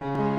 you